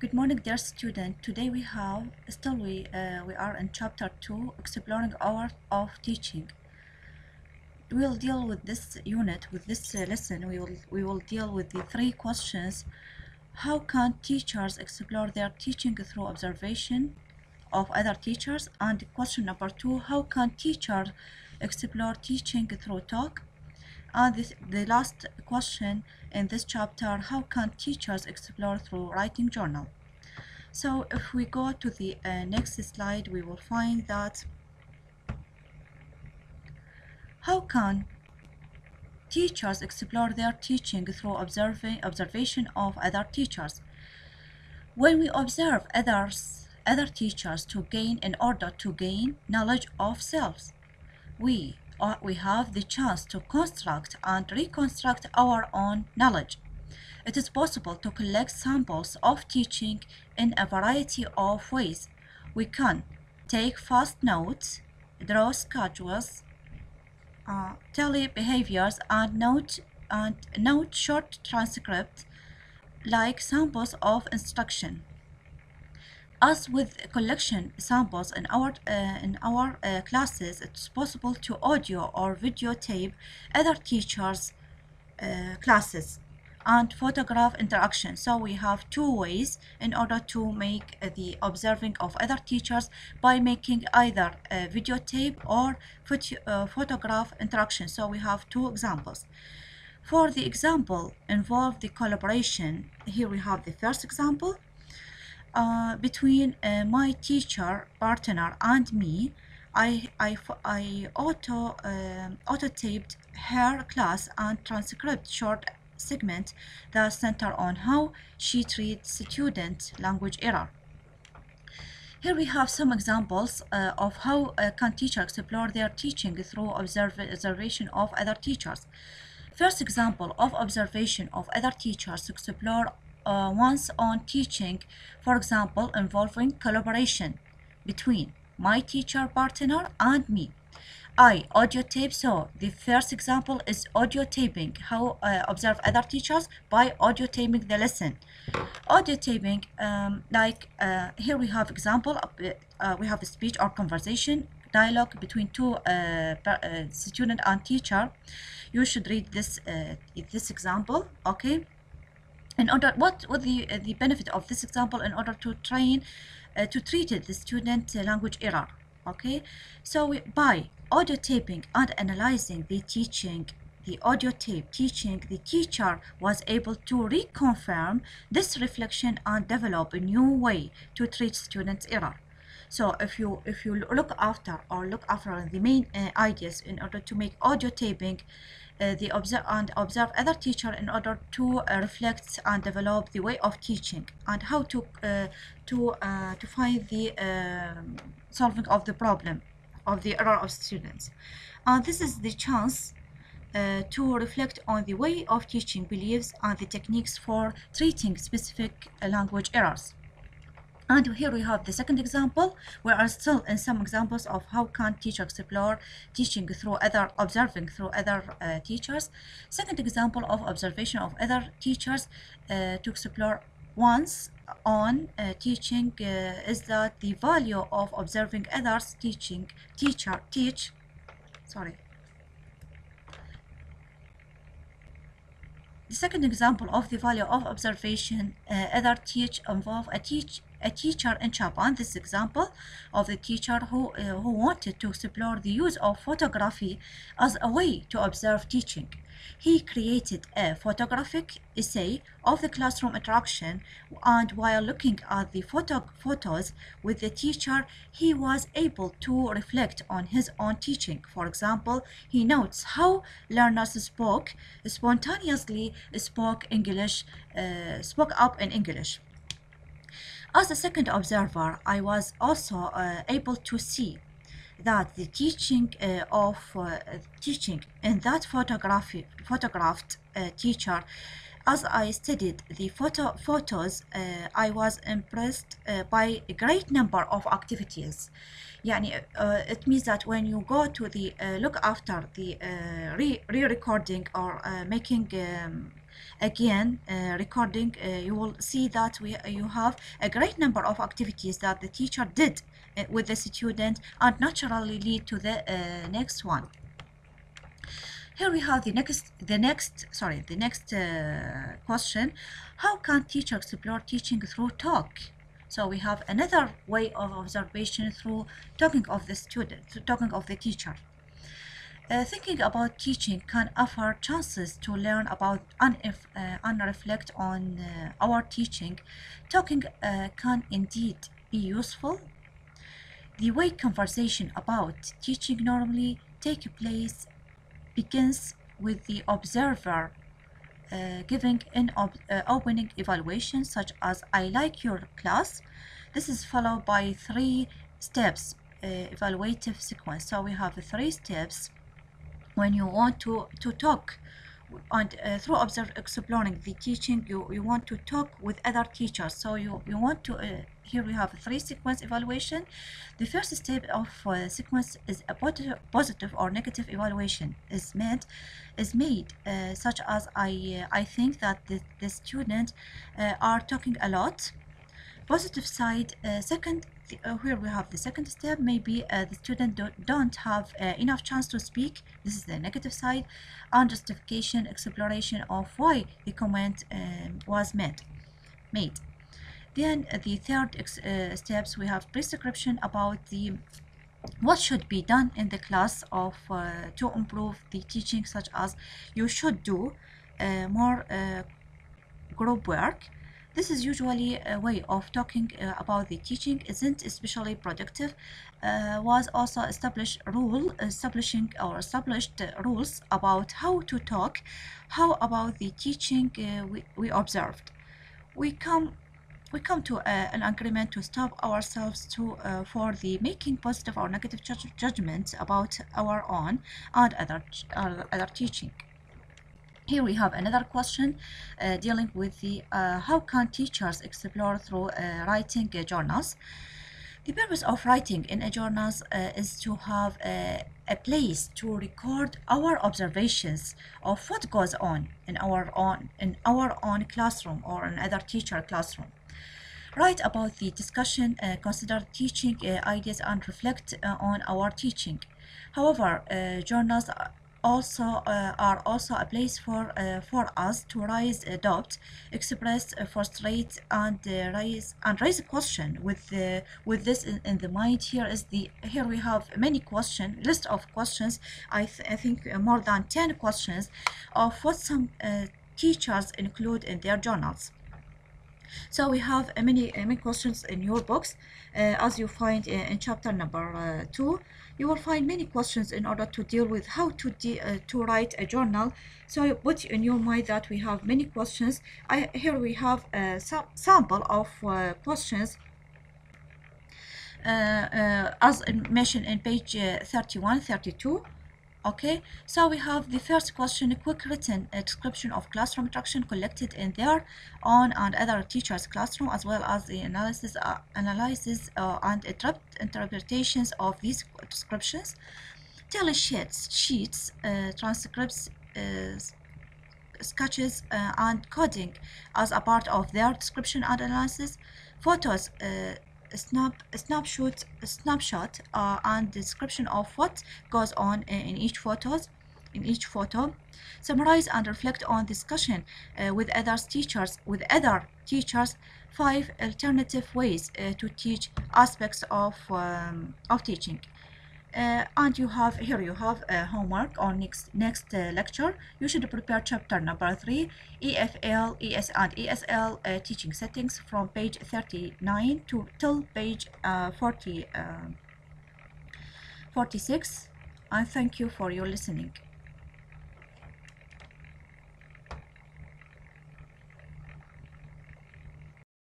Good morning, dear student. Today we have still we uh, we are in chapter two, exploring art of teaching. We'll deal with this unit with this uh, lesson. We will we will deal with the three questions. How can teachers explore their teaching through observation of other teachers? And question number two: How can teachers explore teaching through talk? And this, the last question in this chapter, how can teachers explore through writing journal? So if we go to the uh, next slide, we will find that how can teachers explore their teaching through observing observation of other teachers? When we observe others, other teachers to gain in order to gain knowledge of selves, we we have the chance to construct and reconstruct our own knowledge. It is possible to collect samples of teaching in a variety of ways. We can take fast notes, draw schedules, uh, tally behaviors, and note and note short transcripts like samples of instruction. As with collection samples in our uh, in our uh, classes, it's possible to audio or videotape other teachers' uh, classes and photograph interaction. So we have two ways in order to make the observing of other teachers by making either a videotape or uh, photograph interaction. So we have two examples. For the example involve the collaboration, here we have the first example uh, between uh, my teacher partner and me I, I, I auto um, auto taped her class and transcribed short segment that center on how she treats student language error. Here we have some examples uh, of how uh, can teachers explore their teaching through observ observation of other teachers. First example of observation of other teachers to explore uh, one's own teaching, for example, involving collaboration between my teacher partner and me. I audio tape. So the first example is audio taping. How uh, observe other teachers by audio taping the lesson. Audio taping, um, like uh, here we have example. Uh, we have a speech or conversation dialogue between two uh, uh, student and teacher. You should read this uh, this example. Okay in order what what the uh, the benefit of this example in order to train uh, to treat the student uh, language error okay? So we, by audio taping and analyzing the teaching the audio tape teaching the teacher was able to reconfirm this reflection and develop a new way to treat students error. So if you if you look after or look after the main uh, ideas in order to make audio taping the observe and observe other teacher in order to uh, reflect and develop the way of teaching and how to uh, to uh, to find the um, solving of the problem of the error of students. And this is the chance uh, to reflect on the way of teaching beliefs and the techniques for treating specific language errors and here we have the second example. We are still in some examples of how can teachers explore teaching through other observing through other uh, teachers. Second example of observation of other teachers uh, to explore once on uh, teaching uh, is that the value of observing others teaching teacher teach sorry the second example of the value of observation uh, other teach involve a teach a teacher in Japan. This example of the teacher who, uh, who wanted to explore the use of photography as a way to observe teaching. He created a photographic essay of the classroom interaction and while looking at the photo photos with the teacher, he was able to reflect on his own teaching. For example, he notes how learners spoke, spontaneously spoke English, uh, spoke up in English. As a second observer, I was also uh, able to see that the teaching uh, of uh, teaching in that photography photographed uh, teacher as I studied the photo photos uh, I was impressed uh, by a great number of activities يعني uh, it means that when you go to the look after the re-recording or making um, again uh, recording uh, you will see that we you have a great number of activities that the teacher did uh, with the student and naturally lead to the next one. Here we have the next the next sorry the next uh, question. How can teacher explore teaching through talk? So we have another way of observation through talking of the student talking of the teacher uh, thinking about teaching can offer chances to learn about and, uh, reflect on uh, our teaching. Talking uh, can indeed be useful. The way conversation about teaching normally take place begins with the observer uh, giving an ob uh, opening evaluation such as I like your class. This is followed by three steps evaluative sequence. So we have three steps when you want to, to talk and uh, through observe, exploring the teaching you, you want to talk with other teachers. So you, you want to uh, here we have three sequence evaluation. The first step of uh, sequence is a positive or negative evaluation is made is made uh, such as I uh, I think that the, the student uh, are talking a lot. Positive side second uh, here we have the second step. Maybe uh, the student do, don't have uh, enough chance to speak. This is the negative side. And justification exploration of why the comment um, was made made. Then uh, the third uh, steps we have prescription about the what should be done in the class of uh, to improve the teaching such as you should do more group work this is usually a way of talking uh, about the teaching isn't especially productive. Uh, was also established rule establishing or established rules about how to talk. How about the teaching uh, we, we observed? We come we come to uh, an agreement to stop ourselves to uh, for the making positive or negative judgments about our own and other uh, other teaching. Here we have another question uh, dealing with the uh, how can teachers explore through uh, writing uh, journals. The purpose of writing in a journals uh, is to have a, a, place to record our observations of what goes on in our own in our own classroom or in other teacher classroom. Write about the discussion, uh, consider teaching ideas and reflect on our teaching. However, journals also uh, are also a place for uh, for us to raise doubt, express, uh, frustrate, and uh, raise and raise a question with the with this in, in, the mind. Here is the here we have many question list of questions. I, th I think more than ten questions of what some uh, teachers include in their journals. So we have many many questions in your books, uh, as you find in, chapter number two you will find many questions in order to deal with how to uh, to write a journal. So put in your mind that we have many questions. I, here we have a sample of uh, questions. Uh, uh as mentioned in page uh, 31 32 okay so we have the first question a quick written description of classroom instruction collected in their own and other teachers classroom as well as the analysis uh, analysis uh, and interpretations of these descriptions. Tally sheets sheets uh, transcripts uh, sketches uh, and coding as a part of their description and analysis. Photos uh, snap snapshot snapshot uh, and description of what goes on in each photos in each photo. Summarize and reflect on discussion uh, with other teachers with other teachers five alternative ways uh, to teach aspects of um, of teaching uh, and you have here you have a homework on next next uh, lecture. You should prepare chapter number three EFL ES and ESL uh, teaching settings from page 39 to till page uh, 40 uh, 46 I thank you for your listening